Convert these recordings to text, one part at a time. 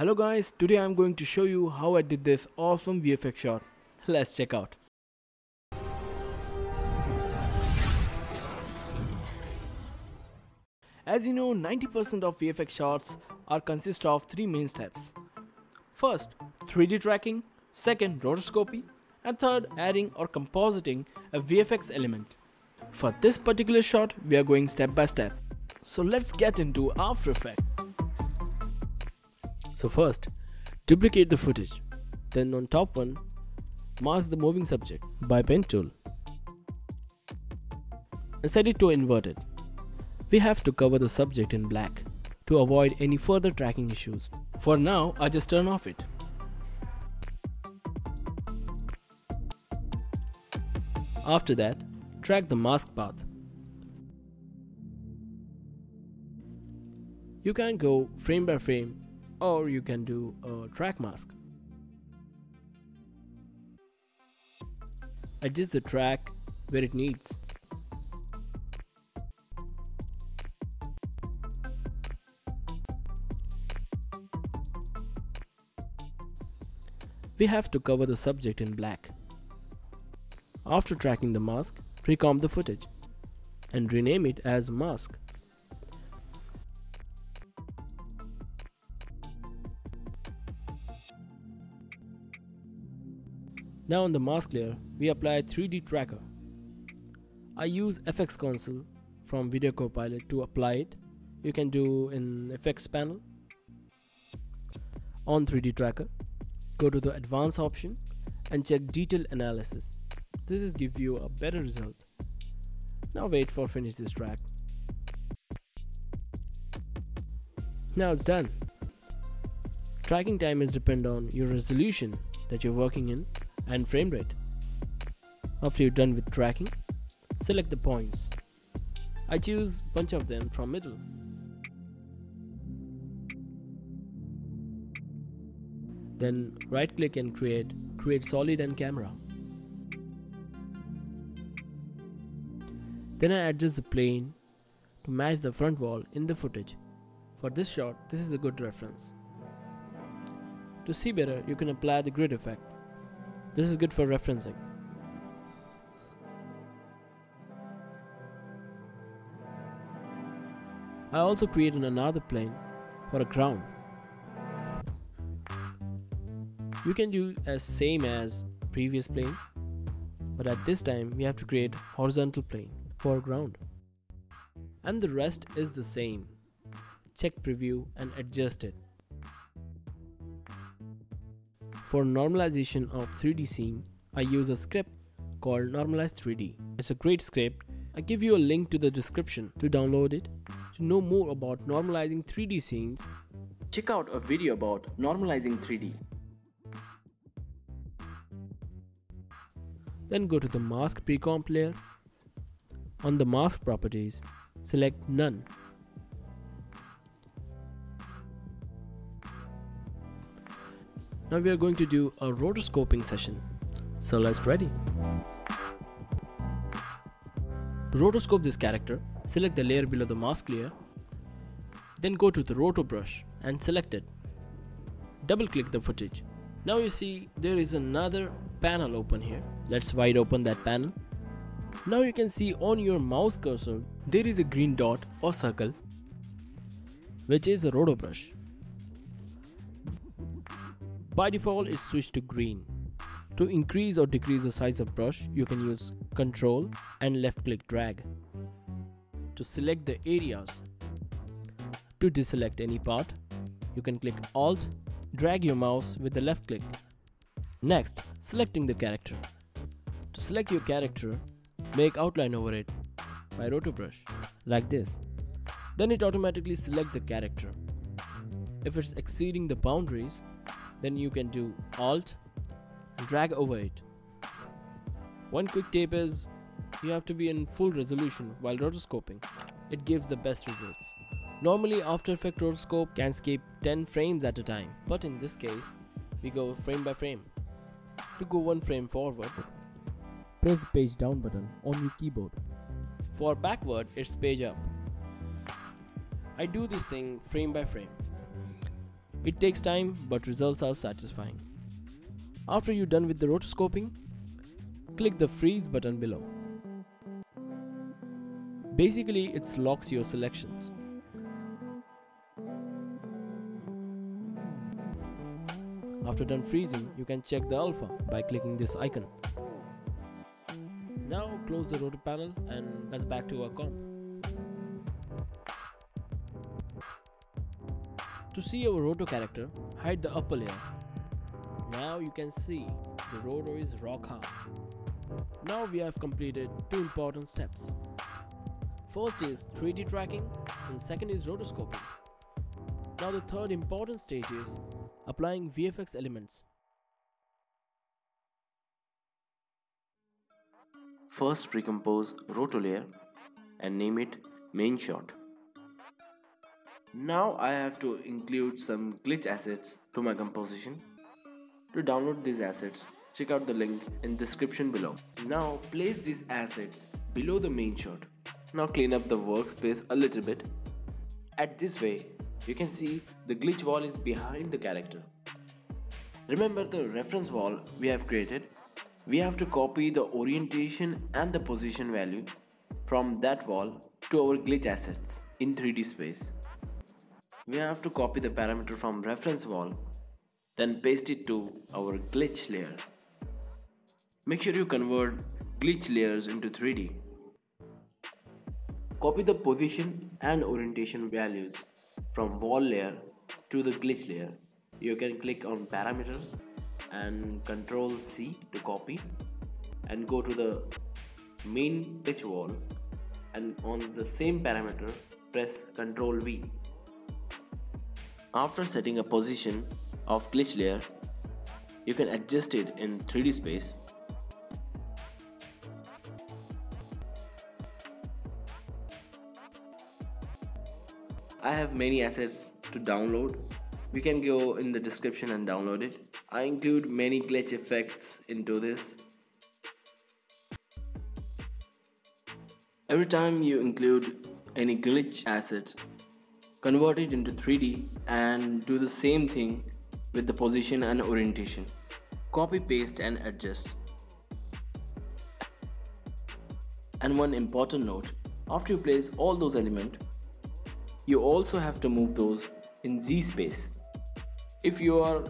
Hello guys, today I'm going to show you how I did this awesome VFX shot. Let's check out. As you know, 90% of VFX shots are consist of three main steps. First, 3D tracking, second, rotoscopy, and third, adding or compositing a VFX element. For this particular shot, we are going step by step. So let's get into After Effects. So first, duplicate the footage. Then on top one, mask the moving subject by pen tool and set it to inverted. We have to cover the subject in black to avoid any further tracking issues. For now, I just turn off it. After that, track the mask path. You can go frame by frame or you can do a track mask. Adjust the track where it needs. We have to cover the subject in black. After tracking the mask, recomp the footage and rename it as mask. Now on the mask layer, we apply 3D tracker. I use FX console from Video Copilot to apply it. You can do in effects panel. On 3D tracker, go to the advanced option and check detail analysis. This is give you a better result. Now wait for finish this track. Now it's done. Tracking time is depend on your resolution that you're working in and frame rate. After you're done with tracking, select the points. I choose bunch of them from middle. Then right click and create create solid and camera. Then I adjust the plane to match the front wall in the footage. For this shot, this is a good reference. To see better, you can apply the grid effect. This is good for referencing. I also created another plane for a ground. You can do as same as previous plane, but at this time we have to create horizontal plane for ground. And the rest is the same. Check preview and adjust it. For normalization of 3D scene, I use a script called Normalize 3D. It's a great script. I give you a link to the description to download it. To know more about normalizing 3D scenes, check out a video about normalizing 3D. Then go to the mask pre-comp layer. On the mask properties, select none Now we are going to do a rotoscoping session. So let's ready. Rotoscope this character, select the layer below the mask layer. Then go to the roto brush and select it. Double click the footage. Now you see there is another panel open here. Let's wide open that panel. Now you can see on your mouse cursor there is a green dot or circle which is a roto brush. By default, it's switched to green. To increase or decrease the size of brush, you can use Ctrl and left click drag. To select the areas. To deselect any part, you can click Alt, drag your mouse with the left click. Next, selecting the character. To select your character, make outline over it by roto brush, like this. Then it automatically select the character. If it's exceeding the boundaries, then you can do alt and drag over it. One quick tip is you have to be in full resolution while rotoscoping. It gives the best results. Normally after effects rotoscope can skip 10 frames at a time but in this case we go frame by frame. To go one frame forward press page down button on your keyboard. For backward it's page up. I do this thing frame by frame It takes time but results are satisfying. After you're done with the rotoscoping, click the freeze button below. Basically, it locks your selections. After done freezing, you can check the alpha by clicking this icon. Now close the roto panel and let's back to our comp. To see our roto character, hide the upper layer. Now you can see the roto is rock hard. Now we have completed two important steps. First is 3D tracking and second is rotoscoping. Now the third important stage is applying VFX elements. First pre-compose roto layer and name it main shot. Now I have to include some glitch assets to my composition. To download these assets, check out the link in description below. Now place these assets below the main shot. Now clean up the workspace a little bit. At this way, you can see the glitch wall is behind the character. Remember the reference wall we have created? We have to copy the orientation and the position value from that wall to our glitch assets in 3D space. We have to copy the parameter from reference wall then paste it to our glitch layer. Make sure you convert glitch layers into 3D. Copy the position and orientation values from wall layer to the glitch layer. You can click on parameters and control C to copy and go to the main glitch wall and on the same parameter press Ctrl V. After setting a position of glitch layer, you can adjust it in 3D space I have many assets to download. You can go in the description and download it. I include many glitch effects into this. Every time you include any glitch asset, convert it into 3D and do the same thing with the position and orientation. Copy, paste and adjust. And one important note, after you place all those elements, you also have to move those in Z space. If you are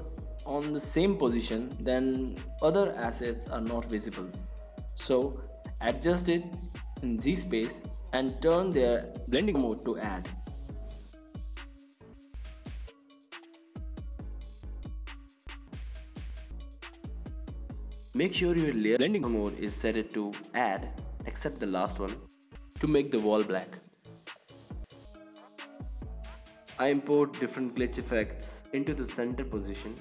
on the same position, then other assets are not visible. So adjust it in Z space and turn their blending mode to add. Make sure your layer blending mode is set it to add except the last one to make the wall black. I import different glitch effects into the center position.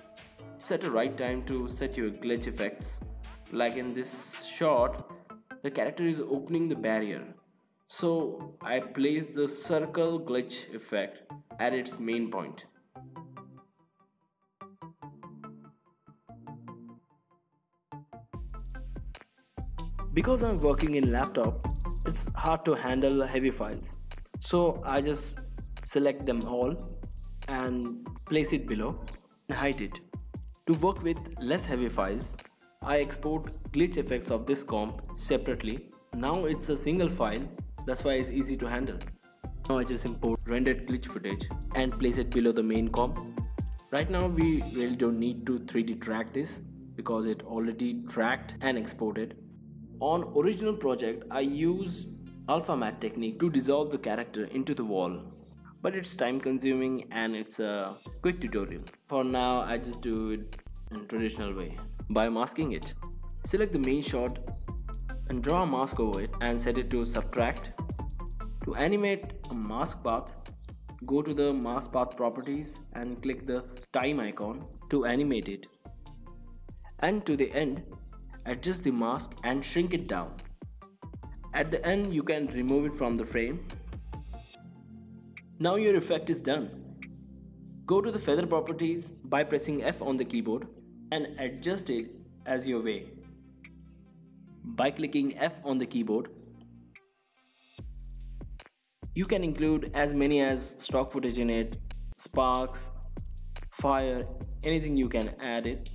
Set a right time to set your glitch effects. Like in this shot, the character is opening the barrier. So I place the circle glitch effect at its main point. Because I'm working in laptop, it's hard to handle heavy files. So I just select them all and place it below and hide it. To work with less heavy files, I export glitch effects of this comp separately. Now it's a single file, that's why it's easy to handle. Now I just import rendered glitch footage and place it below the main comp. Right now we really don't need to 3D track this because it already tracked and exported. On original project I used alpha matte technique to dissolve the character into the wall but it's time consuming and it's a quick tutorial. For now I just do it in traditional way by masking it. Select the main shot and draw a mask over it and set it to subtract. To animate a mask path, go to the mask path properties and click the time icon to animate it. And to the end, adjust the mask and shrink it down. At the end, you can remove it from the frame now your effect is done. Go to the feather properties by pressing F on the keyboard and adjust it as your way. By clicking F on the keyboard, you can include as many as stock footage in it, sparks, fire anything you can add it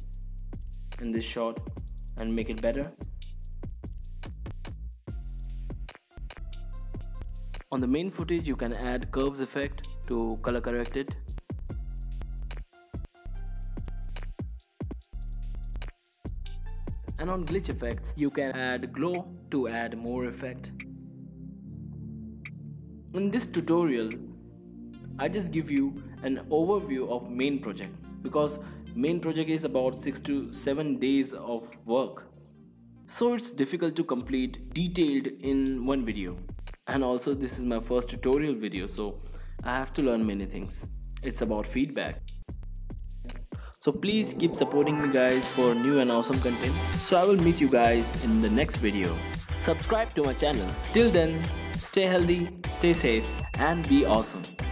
in this shot and make it better. On the main footage you can add curves effect to color correct it. And on glitch effects you can add glow to add more effect. In this tutorial I just give you an overview of main project because main project is about 6 to 7 days of work so it's difficult to complete detailed in one video and also this is my first tutorial video so I have to learn many things it's about feedback so please keep supporting me guys for new and awesome content. So I will meet you guys in the next video. Subscribe to my channel. Till then, stay healthy, stay safe and be awesome.